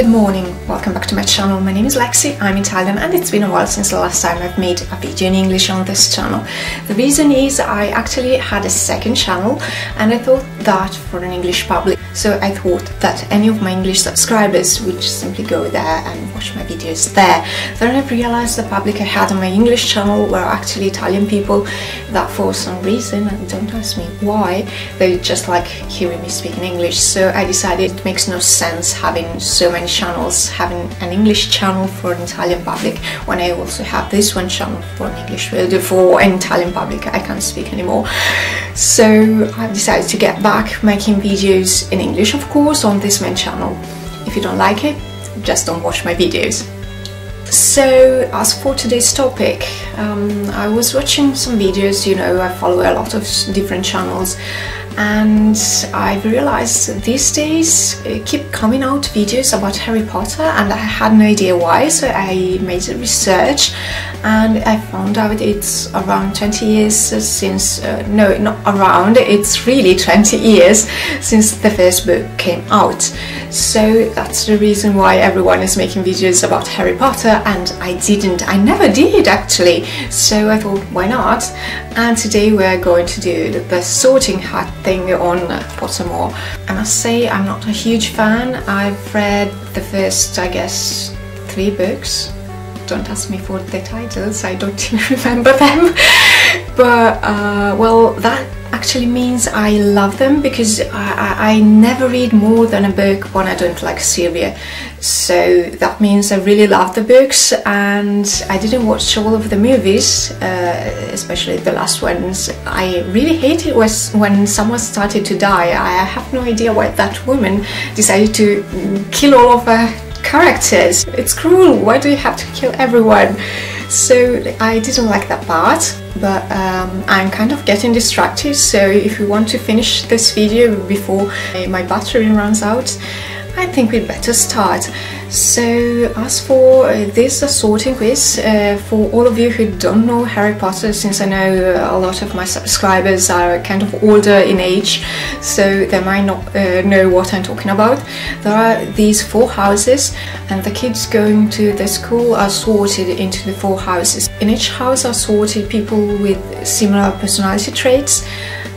Good morning, welcome back to my channel. My name is Lexi, I'm Italian and it's been a while since the last time I've made a video in English on this channel. The reason is I actually had a second channel and I thought that for an English public so I thought that any of my English subscribers would simply go there and watch my videos there. Then I realized the public I had on my English channel were actually Italian people that for some reason, and don't ask me why, they just like hearing me speak in English. So I decided it makes no sense having so many channels, having an English channel for an Italian public when I also have this one channel for an English for an Italian public. I can't speak anymore. So I've decided to get back making videos in English of course on this main channel. If you don't like it, just don't watch my videos. So as for today's topic, um, I was watching some videos, you know, I follow a lot of different channels and I've realized these days uh, keep coming out videos about Harry Potter and I had no idea why so I made a research and I found out it's around 20 years since uh, no not around it's really 20 years since the first book came out. So that's the reason why everyone is making videos about Harry Potter and I didn't I never did actually so I thought why not and today we're going to do the sorting hat thing on Pottermore. I must say I'm not a huge fan. I've read the first, I guess, three books. Don't ask me for the titles, I don't remember them. but, uh, well, that actually means I love them because I, I, never read more than a book when I don't like Syria. So that means I really love the books and I didn't watch all of the movies, uh, especially the last ones. I really hated it was when someone started to die. I have no idea why that woman decided to kill all of her characters. It's cruel, why do you have to kill everyone? So I didn't like that part, but um, I'm kind of getting distracted, so if you want to finish this video before my battery runs out, I think we'd better start. So as for uh, this sorting quiz, uh, for all of you who don't know Harry Potter, since I know a lot of my subscribers are kind of older in age, so they might not uh, know what I'm talking about. There are these four houses and the kids going to the school are sorted into the four houses. In each house are sorted people with similar personality traits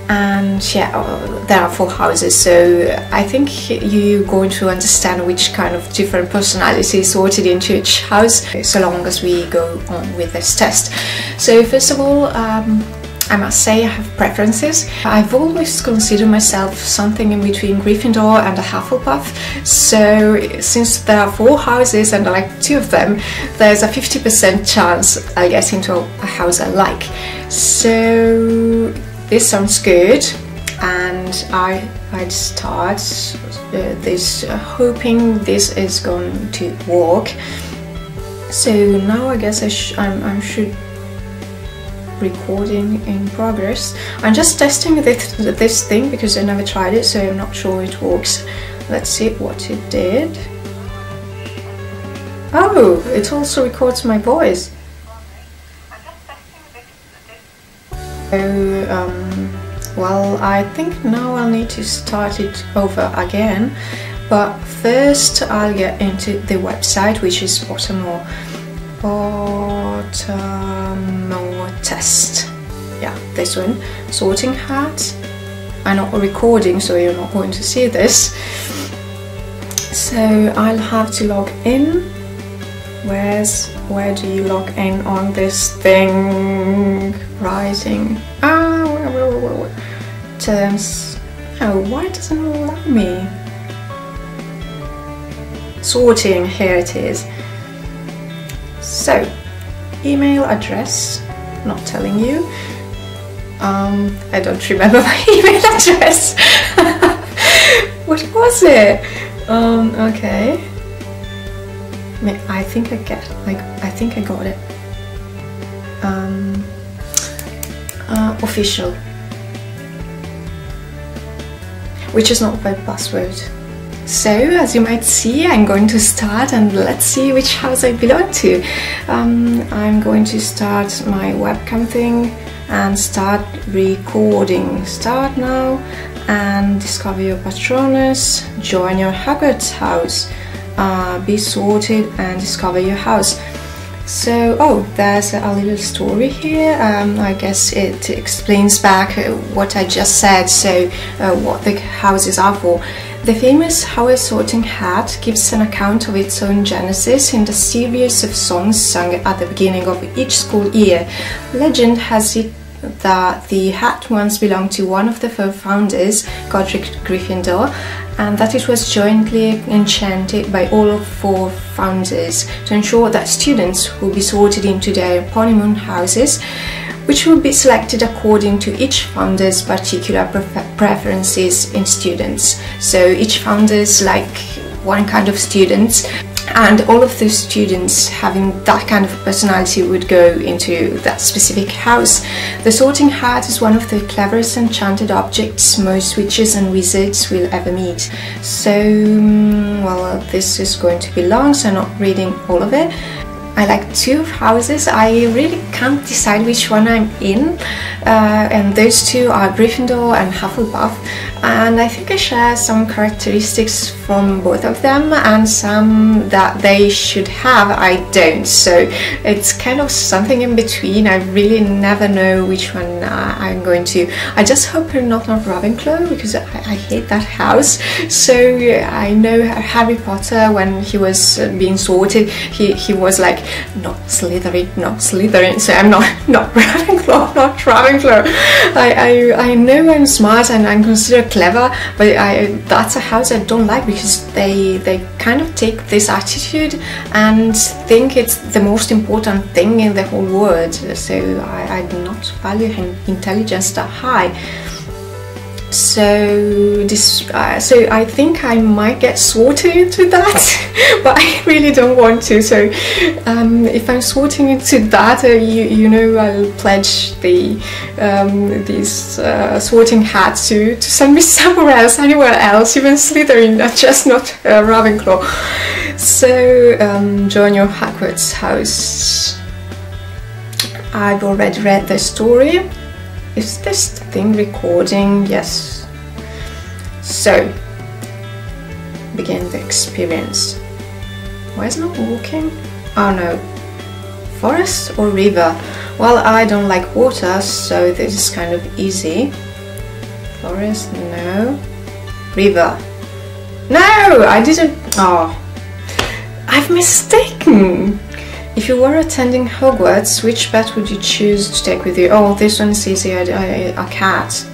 and yeah uh, there are four houses so I think you're going to understand which kind of different personalities sorted into each house so long as we go on with this test so first of all um, I must say I have preferences. I've always considered myself something in between Gryffindor and a Hufflepuff, so since there are four houses and I like two of them, there's a 50% chance I'll get into a house I like. So this sounds good. And I, I'd start uh, this uh, hoping this is going to work. So now I guess I, sh I'm, I should recording in progress. I'm just testing this, this thing because I never tried it so I'm not sure it works. Let's see what it did. Oh it also records my voice. So, um, well, I think now I'll need to start it over again. But first I'll get into the website, which is Pottermore. Pottermore test. Yeah, this one. Sorting hat. I'm not recording, so you're not going to see this. So I'll have to log in. Where's where do you log in on this thing? Rising. Ah, terms. Oh, why doesn't it allow me? Sorting, here it is. So, email address, not telling you. Um, I don't remember my email address. what was it? Um, okay. I think I get, like, I think I got it. Um, uh, official, which is not my password. So, as you might see, I'm going to start and let's see which house I belong to. Um, I'm going to start my webcam thing and start recording. Start now and discover your Patronus, join your Hogwarts house uh, be sorted and discover your house. So, oh, there's a little story here. Um, I guess it explains back uh, what I just said, so uh, what the houses are for. The famous House Sorting Hat gives an account of its own genesis in the series of songs sung at the beginning of each school year. Legend has it that the hat once belonged to one of the four founders, Godric Gryffindor, and that it was jointly enchanted by all four founders to ensure that students would be sorted into their eponymous houses, which would be selected according to each founder's particular preferences in students. So each founder's like one kind of students and all of the students having that kind of personality would go into that specific house. The sorting hat is one of the cleverest enchanted objects most witches and wizards will ever meet. So, mm, well, this is going to be long, so I'm not reading all of it. I like two houses. I really can't decide which one I'm in, uh, and those two are Gryffindor and Hufflepuff. And I think I share some characteristics from both of them, and some that they should have I don't. So it's kind of something in between. I really never know which one uh, I'm going to. I just hope I'm not on Ravenclaw because I, I hate that house. So I know Harry Potter when he was being sorted, he he was like not Slytherin, not Slytherin. So I'm not not Ravenclaw, not Ravenclaw. I, I I know I'm smart and I'm considered clever, but I that's a house I don't like because they they kind of take this attitude and think it's the most important thing in the whole world. So I, I do not value intelligence that high so this uh, so I think I might get sorted into that but I really don't want to. So um, if I'm sorting into that uh, you, you know I'll pledge the um, this uh, sorting hat to, to send me somewhere else anywhere else even Slytherin just not uh, Ravenclaw. So um, join your Hogwarts house. I've already read the story is this thing recording? Yes. So, begin the experience. Why is it not walking? Oh no. Forest or river? Well, I don't like water, so this is kind of easy. Forest, no. River. No, I didn't. Oh, I've mistaken. If you were attending Hogwarts, which pet would you choose to take with you? Oh, this one's easy, a, a, a cat.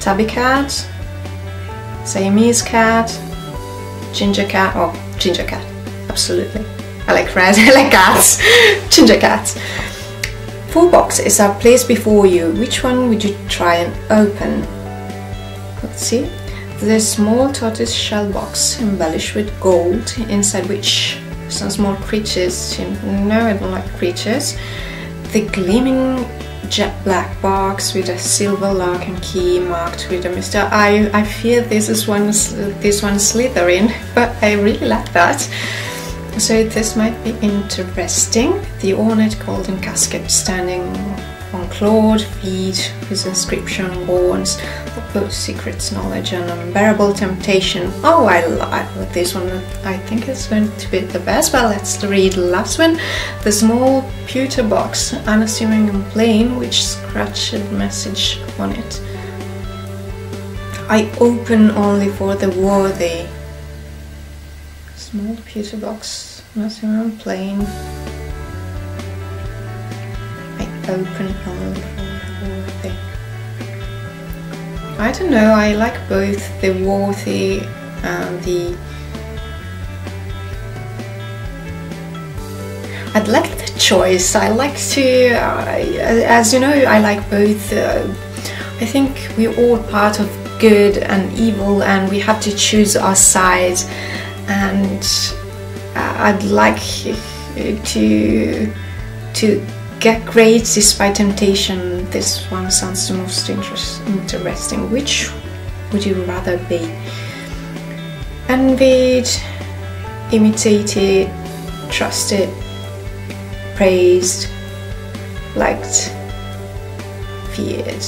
Tabby cat, Siamese cat, ginger cat, oh, ginger cat, absolutely. I like red, I like cats, ginger cats. Four boxes are placed before you. Which one would you try and open? Let's see. The small tortoise shell box embellished with gold, inside which some small creatures. No, I don't like creatures. The gleaming jet black box with a silver lock and key marked with a Mr. I, I fear this is one this one Slytherin, but I really like that. So this might be interesting. The ornate golden casket standing on clawed feet with inscription on bones secrets, knowledge and unbearable temptation. Oh, I like this one. I think it's going to be the best, but let's read last one. The small pewter box, unassuming and plain, which scratched message on it. I open only for the worthy. Small pewter box, unassuming and plain. I open only I don't know, I like both the worthy and the... I'd like the choice, I like to, uh, as you know, I like both. Uh, I think we're all part of good and evil and we have to choose our side and uh, I'd like to to get great despite temptation. This one sounds the most interest, interesting. Which would you rather be? Envied, imitated, trusted, praised, liked, feared?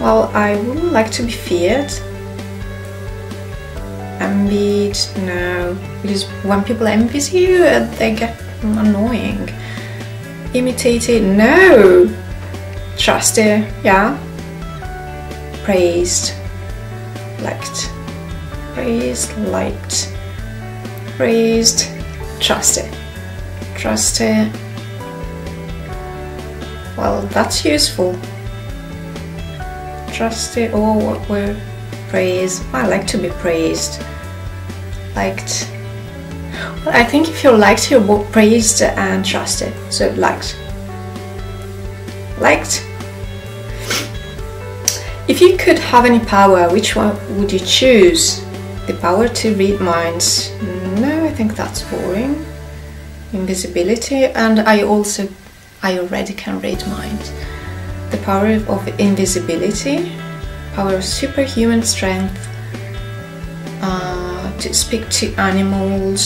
Well, I would like to be feared. Envied? No, because when people envy you, they get annoying. Imitated? No. Trusted? Yeah. Praised? Liked? Praised? Liked? Praised? Trusted? Trusted? Well, that's useful. Trusted or oh, what were praised? I like to be praised. Liked. Well, I think if you're liked, you're both praised and trusted. So liked. Liked. If you could have any power, which one would you choose? The power to read minds? No, I think that's boring. Invisibility, and I also I already can read minds. The power of invisibility, power of superhuman strength, to speak to animals,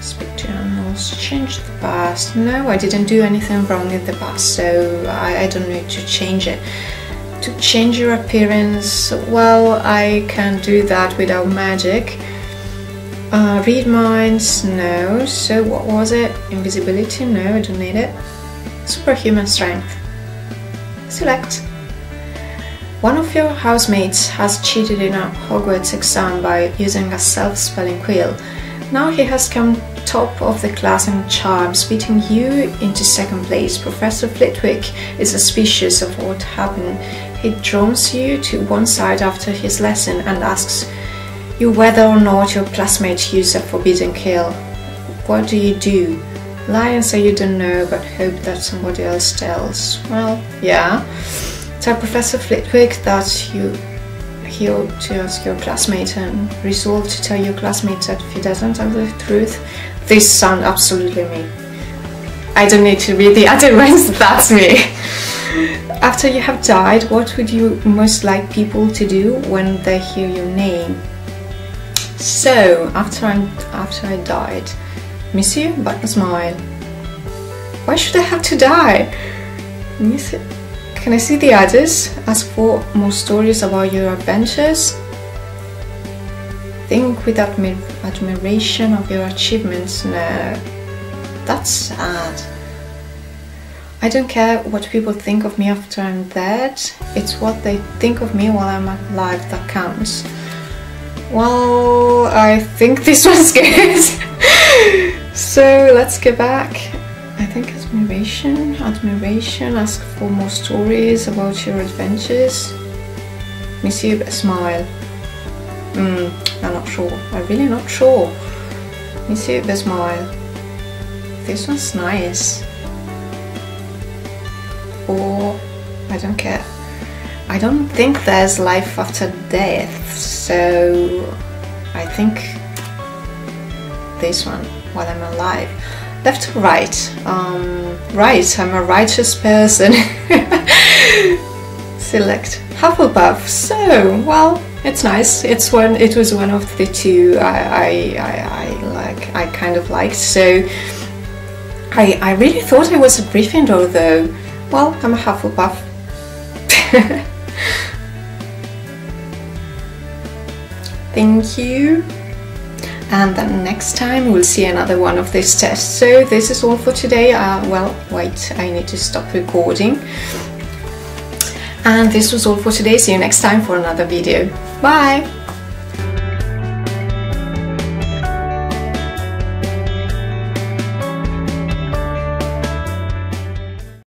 speak to animals, change the past. No, I didn't do anything wrong in the past, so I, I don't need to change it. To change your appearance, well, I can do that without magic. Uh, read minds, no. So what was it? Invisibility, no, I don't need it. Superhuman strength. Select. One of your housemates has cheated in a Hogwarts exam by using a self-spelling quill. Now he has come top of the class in charms, beating you into second place. Professor Flitwick is suspicious of what happened. He draws you to one side after his lesson and asks you whether or not your classmate used a forbidden quill. What do you do? Lie and say you don't know, but hope that somebody else tells. Well, yeah. Tell Professor Flitwick that you he ought to ask your classmate and resolve to tell your classmate that if he doesn't tell the truth, this sounds absolutely me. I don't need to read the other ones, that's me. After you have died, what would you most like people to do when they hear your name? So after I after I died, miss you but smile. Why should I have to die? Miss it. Can I see the others? Ask for more stories about your adventures. Think with admir admiration of your achievements. No, that's sad. I don't care what people think of me after I'm dead. It's what they think of me while I'm alive that counts. Well, I think this was good. so let's go back. I think admiration, admiration, ask for more stories about your adventures. You, but smile. Hmm, I'm not sure. I'm really not sure. You, but smile. This one's nice. Or, I don't care. I don't think there's life after death, so I think this one while I'm alive. Left or right? Um, right, I'm a righteous person. Select Hufflepuff. So, well, it's nice. It's one. It was one of the two I, I, I, I like. I kind of liked. So, I, I really thought I was a Gryffindor, though. Well, I'm a Hufflepuff. Thank you. And then next time we'll see another one of these tests. So this is all for today. Uh, well, wait, I need to stop recording. And this was all for today. See you next time for another video. Bye!